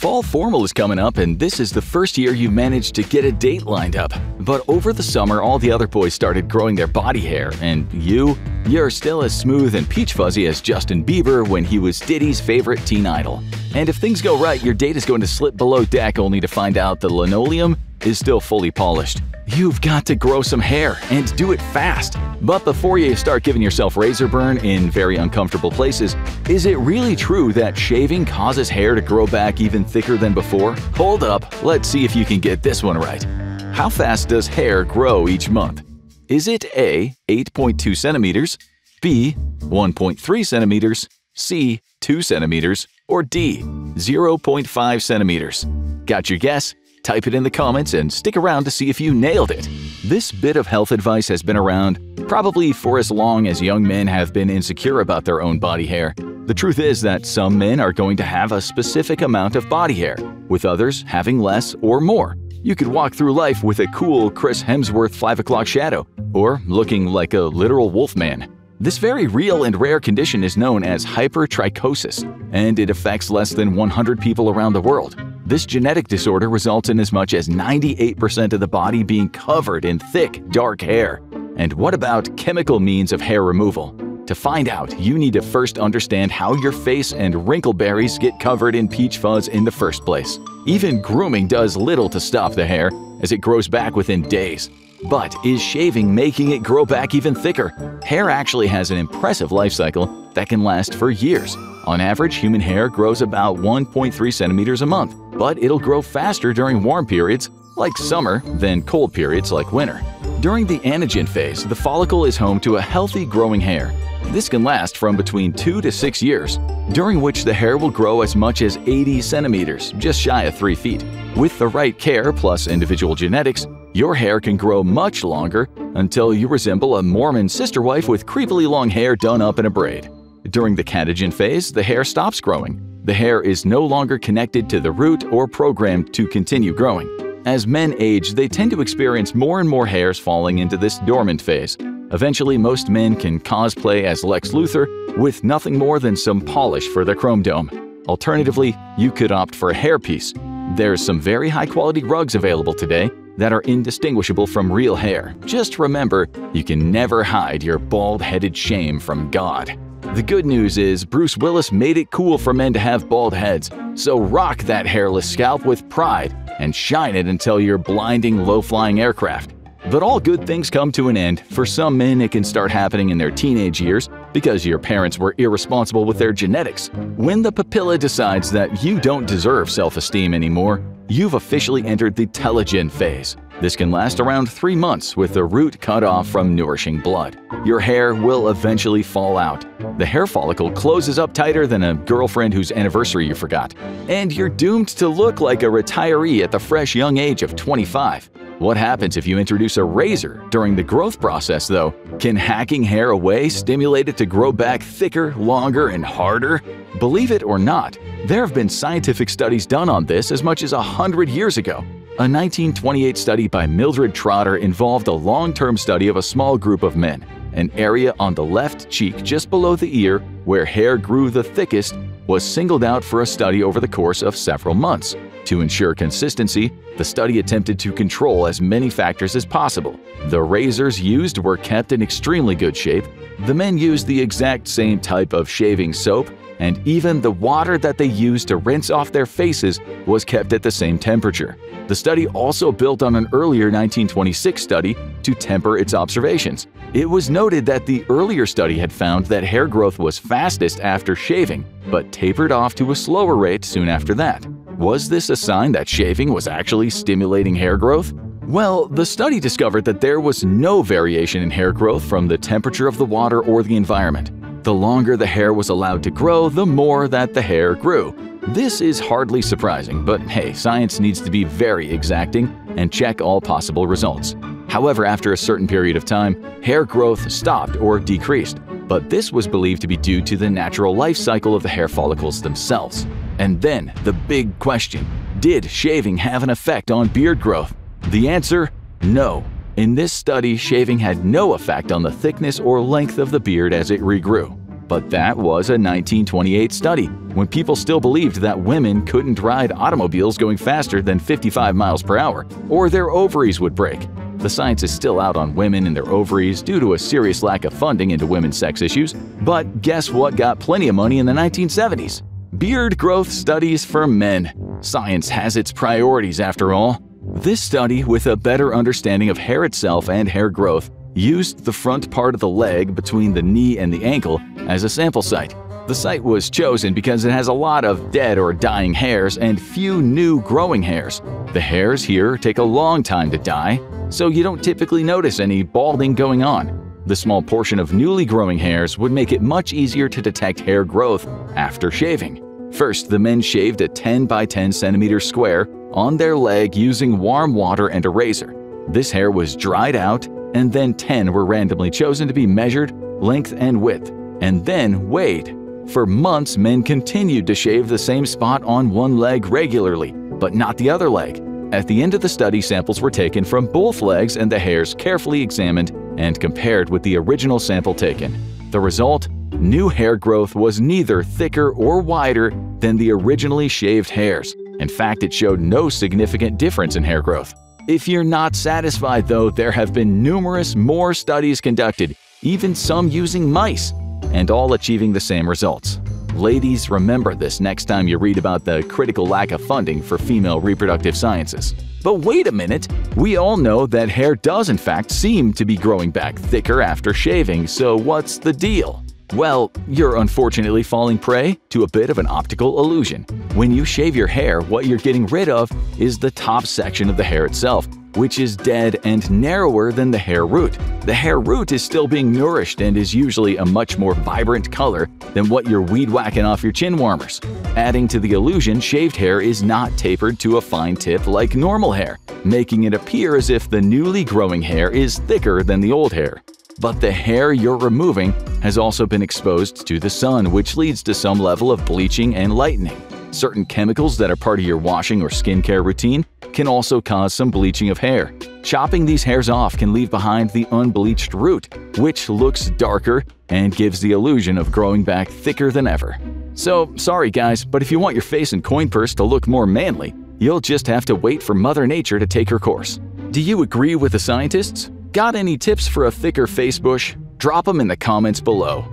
Fall formal is coming up and this is the first year you managed to get a date lined up. But over the summer, all the other boys started growing their body hair, and you? You're still as smooth and peach fuzzy as Justin Bieber when he was Diddy's favorite teen idol. And if things go right, your date is going to slip below deck only to find out the linoleum is still fully polished. You've got to grow some hair and do it fast. But before you start giving yourself razor burn in very uncomfortable places, is it really true that shaving causes hair to grow back even thicker than before? Hold up, let's see if you can get this one right. How fast does hair grow each month? Is it A. 8.2 centimeters, B. 1.3 centimeters, C. 2 centimeters, or D. 0.5 centimeters? Got your guess? Type it in the comments and stick around to see if you nailed it. This bit of health advice has been around probably for as long as young men have been insecure about their own body hair. The truth is that some men are going to have a specific amount of body hair, with others having less or more. You could walk through life with a cool Chris Hemsworth 5 o'clock shadow, or looking like a literal wolfman. This very real and rare condition is known as hypertrichosis, and it affects less than 100 people around the world. This genetic disorder results in as much as 98% of the body being covered in thick, dark hair. And what about chemical means of hair removal? To find out, you need to first understand how your face and wrinkleberries get covered in peach fuzz in the first place. Even grooming does little to stop the hair, as it grows back within days. But is shaving making it grow back even thicker? Hair actually has an impressive life cycle that can last for years. On average, human hair grows about 1.3 centimeters a month, but it'll grow faster during warm periods, like summer, than cold periods like winter. During the anagen phase, the follicle is home to a healthy growing hair. This can last from between 2 to 6 years, during which the hair will grow as much as 80 centimeters, just shy of 3 feet. With the right care plus individual genetics, your hair can grow much longer until you resemble a Mormon sister wife with creepily long hair done up in a braid. During the catagen phase, the hair stops growing. The hair is no longer connected to the root or programmed to continue growing. As men age, they tend to experience more and more hairs falling into this dormant phase. Eventually, most men can cosplay as Lex Luthor with nothing more than some polish for their chrome dome. Alternatively, you could opt for a hairpiece. There's some very high-quality rugs available today that are indistinguishable from real hair. Just remember, you can never hide your bald-headed shame from God. The good news is Bruce Willis made it cool for men to have bald heads, so rock that hairless scalp with pride and shine it until you're blinding low-flying aircraft. But all good things come to an end. For some men, it can start happening in their teenage years because your parents were irresponsible with their genetics. When the papilla decides that you don't deserve self-esteem anymore, you've officially entered the telogen phase. This can last around three months with the root cut off from nourishing blood. Your hair will eventually fall out. The hair follicle closes up tighter than a girlfriend whose anniversary you forgot. And you're doomed to look like a retiree at the fresh young age of 25. What happens if you introduce a razor during the growth process, though? Can hacking hair away stimulate it to grow back thicker, longer, and harder? Believe it or not, there have been scientific studies done on this as much as a hundred years ago. A 1928 study by Mildred Trotter involved a long-term study of a small group of men. An area on the left cheek just below the ear, where hair grew the thickest, was singled out for a study over the course of several months. To ensure consistency, the study attempted to control as many factors as possible. The razors used were kept in extremely good shape, the men used the exact same type of shaving soap, and even the water that they used to rinse off their faces was kept at the same temperature. The study also built on an earlier 1926 study to temper its observations. It was noted that the earlier study had found that hair growth was fastest after shaving, but tapered off to a slower rate soon after that. Was this a sign that shaving was actually stimulating hair growth? Well, the study discovered that there was no variation in hair growth from the temperature of the water or the environment. The longer the hair was allowed to grow, the more that the hair grew. This is hardly surprising, but hey, science needs to be very exacting and check all possible results. However, after a certain period of time, hair growth stopped or decreased, but this was believed to be due to the natural life cycle of the hair follicles themselves. And then, the big question, did shaving have an effect on beard growth? The answer, no. In this study, shaving had no effect on the thickness or length of the beard as it regrew. But that was a 1928 study, when people still believed that women couldn't ride automobiles going faster than 55 miles per hour, or their ovaries would break. The science is still out on women and their ovaries due to a serious lack of funding into women's sex issues. But guess what got plenty of money in the 1970s? Beard growth studies for men. Science has its priorities after all. This study, with a better understanding of hair itself and hair growth, used the front part of the leg between the knee and the ankle as a sample site. The site was chosen because it has a lot of dead or dying hairs and few new growing hairs. The hairs here take a long time to die, so you don't typically notice any balding going on. The small portion of newly growing hairs would make it much easier to detect hair growth after shaving. First, the men shaved a 10 by 10 centimeter square on their leg using warm water and a razor. This hair was dried out and then 10 were randomly chosen to be measured, length and width, and then weighed. For months, men continued to shave the same spot on one leg regularly, but not the other leg. At the end of the study, samples were taken from both legs and the hairs carefully examined and compared with the original sample taken. The result? New hair growth was neither thicker or wider than the originally shaved hairs. In fact, it showed no significant difference in hair growth. If you're not satisfied, though, there have been numerous more studies conducted, even some using mice, and all achieving the same results. Ladies, remember this next time you read about the critical lack of funding for female reproductive sciences. But wait a minute, we all know that hair does in fact seem to be growing back thicker after shaving, so what's the deal? Well, you're unfortunately falling prey to a bit of an optical illusion. When you shave your hair, what you're getting rid of is the top section of the hair itself, which is dead and narrower than the hair root. The hair root is still being nourished and is usually a much more vibrant color than what you're weed whacking off your chin warmers. Adding to the illusion, shaved hair is not tapered to a fine tip like normal hair, making it appear as if the newly growing hair is thicker than the old hair. But the hair you're removing has also been exposed to the sun, which leads to some level of bleaching and lightening. Certain chemicals that are part of your washing or skincare routine can also cause some bleaching of hair. Chopping these hairs off can leave behind the unbleached root, which looks darker and gives the illusion of growing back thicker than ever. So, sorry guys, but if you want your face and coin purse to look more manly, you'll just have to wait for Mother Nature to take her course. Do you agree with the scientists? Got any tips for a thicker face bush? Drop them in the comments below.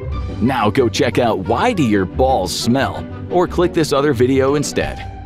Now go check out Why Do Your Balls Smell? or click this other video instead.